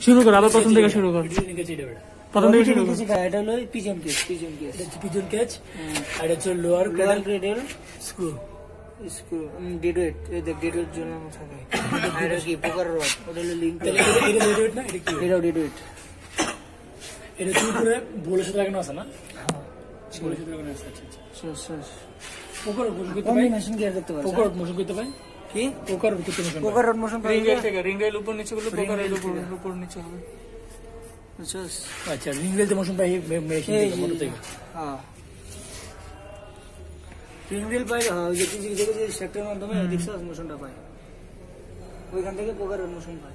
শুরু কর আবার প্রথম থেকে শুরু কর। এটা প্রথম থেকে শুরু কর। এটা হলো পিজন কেস পিজন কেস এটা হচ্ছে পিজন কেজ আর এটা হচ্ছে লোয়ার লোয়ার গ্রেডের স্ক্রু স্ক্রু ডেডওয়েট এই ডেডওয়েট জন্য থাকে এটা কি পোকার রড ওটা হলো লিঙ্ক এটা এটা না এটা কি? এটাও ডেডওয়েট এটা হচ্ছে উপরে বোলের সাথে লাগানো আছে না? বোলের সাথে লাগানো আছে আচ্ছা আচ্ছা। পোকার মোশন করতে পোকার মোশন পাই কি? পোকার মোশন পোকার রড মোশন রিঙ্গেল থেকে রিং রিঙ্গেল উপর নিচে করলে পোকারের উপর উপর নিচে হবে। আচ্ছা। রিং মোশন পাই মেশিন থেকে মোটর থেকে হ্যাঁ। রিং রিল পাই হ্যাঁ যে কিছু কিছু যে সেক্টরের মাধ্যমে দেখছ মোশনটা পাই ওইখান থেকে পোকার রড মোশন পাই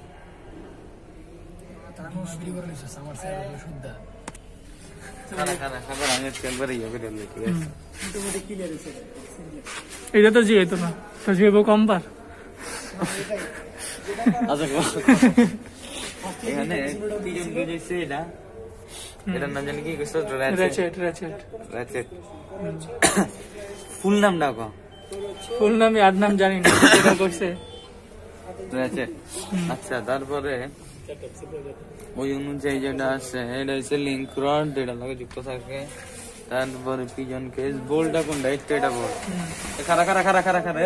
করে আমার স্যার শুদ্ধ। এটা তো জিয়ে তো না। তো জিয়েবো কম পার। এখানে এটা এটার জানি কি? কইছো ফুল নাম ডাকো ফুল নামে আর নাম জানি না র্যাচেট আচ্ছা তারপরে ওই অনুযায়ী যেটা আছে এটা হচ্ছে লিঙ্ক রড যেটা লাগে যুক্ত থাকে তারপরে পিজন কেস বোলটা কোনটা একটু এটা বল খারা খারা খারা খারা খারা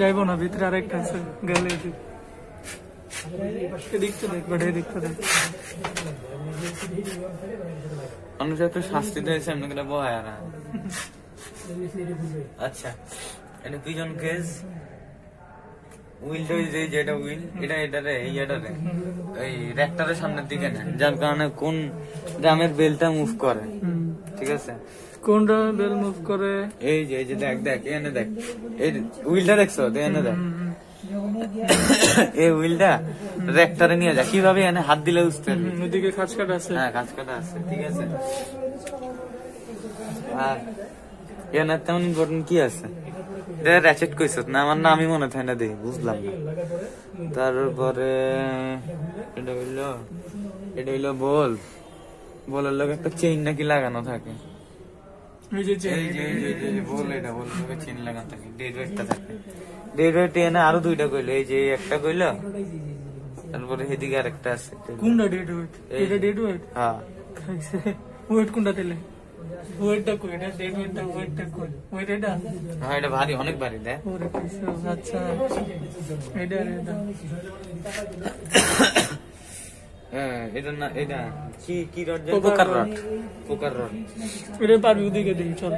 যাইবো না, ভিতরে আরেকটা আছে গেলে মানুষের একটু শাস্তি দিয়েছে, এমনি করে বহায় না। আচ্ছা এটা পিজন কেস উইলটা যে যেটা উইল এটা এটারে এই সামনের দিকে না যার কারণে কোন ড্রামের বেলটা মুভ করে। ঠিক আছে? কোনটা বেল মুভ করে? এই যে এই যে দেখ দেখ এনে দেখ। এই উইলটা দেখছ? এনে দেখ। এই উইলটা নিয়ে যা। কীভাবে এনে? হাত দিলে বুঝতে পারবি। ওদিকে খাঁচ কাটা আছে। হ্যাঁ কাজ কাটা আছে। ঠিক আছে? আর এখানে তেমন ইম্পর্টেন্ট কি আছে? এটা র্যাচেট কইছ না আমার না আমি মনে থাকে না দেখি বুঝলাম না। তারপরে এটা হইল এটা হইল বল। বলের লোক একটা চেইন নাকি লাগানো থাকে। আরও দুইটা কইলো এই যে একটা কইলো তারপরে এদিকে আরেকটা আছে। কোনটা ওয়েট এটা ডেড ওয়েট হ্যাঁ। ওয়েট কোনটা দিলে ওয়েটটা কই এটা ডেড ওয়েটটা ওয়েটটা কই ওয়েট এটা হ্যাঁ এটা ভারী অনেক ভারী দেখ। ওরে আচ্ছা। এটা এটা। হ্যাঁ এটা না এটা। কি কি রড পোকার রড পোকার রড এটা পারবি ওদিকে দেখি চল।